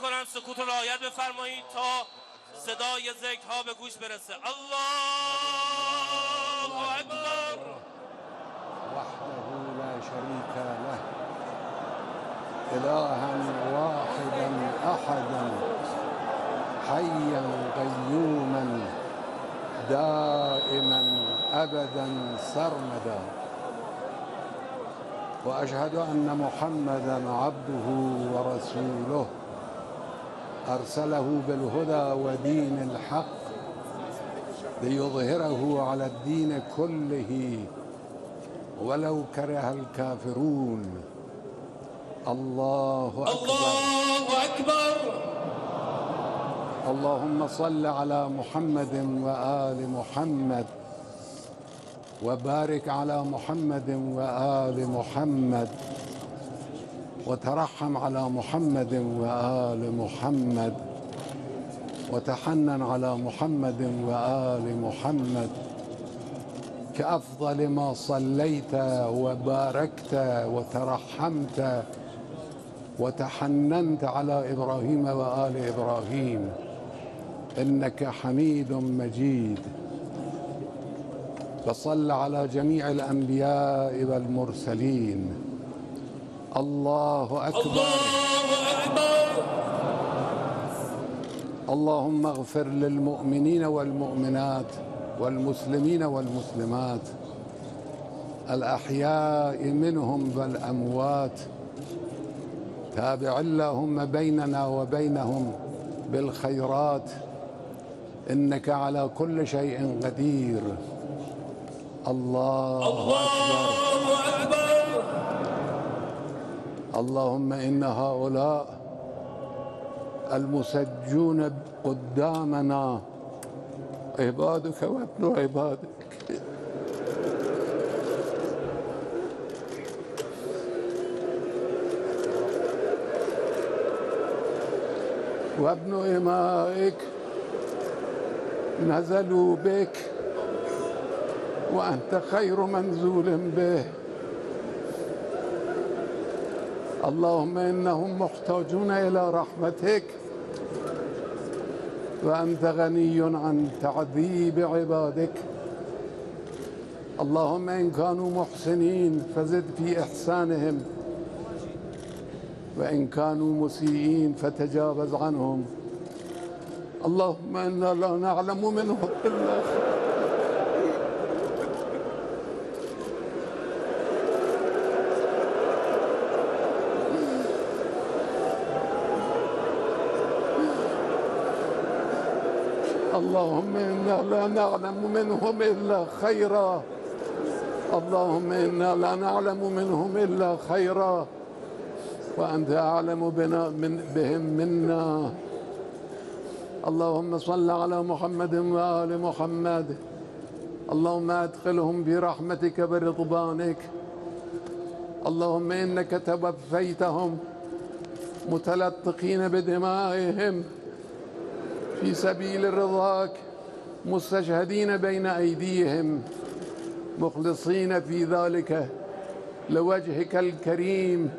میکنم سکوت رو رعایت بفرمایید تا صدای ذکرها به گوش برسه. الله اکبر. وحده لا شريك له. إلها واحدا أحدا. حيا قيوما دائما أبدا سرمدا. وأشهد أن محمدا عبده ورسوله. أرسله بالهدى ودين الحق ليظهره على الدين كله. ولو كره الكافرون. الله أكبر. الله اکبر اللهم صل على محمد وآل محمد. وبارك على محمد وآل محمد. وترحم على محمد وآل محمد. وتحنن على محمد وآل محمد. كأفضل ما صليت وباركت وترحمت وتحننت على إبراهيم وآل إبراهيم. إنك حميد مجيد. فصل على جميع الأنبياء والمرسلين. الله أكبر. الله اکبر اللهم اغفر للمؤمنين والمؤمنات والمسلمين والمسلمات. الأحياء منهم والأموات. تابع اللهم بيننا وبينهم بالخيرات. إنك على كل شيء قدير. الله أكبر. الله اکبر اللهم إن هؤلاء المسجون قدامنا. عبادك وابن عبادك. وابن إمائك نزلوا بك وأنت خير منزول به. اللهم إنهم محتاجون إلى رحمتك وأنت غني عن تعذيب عبادك. اللهم إن كانوا محسنين فزد في إحسانهم وإن كانوا مسيئين فتجاوز عنهم. اللهم إنا لا نعلم منهم إلا خير اللهم إنا لا نعلم منهم إلا خيرا. اللهم إنا لا نعلم منهم إلا خيرا. وأنت أعلم بنا من بهم منا. اللهم صل على محمد وآل محمد. اللهم أدخلهم برحمتك برضوانك. اللهم إنك توفيتهم متلطخين بدمائهم. في سبيل رضاك مستشهدين بين أيديهم مخلصين في ذلك لوجهك الكريم.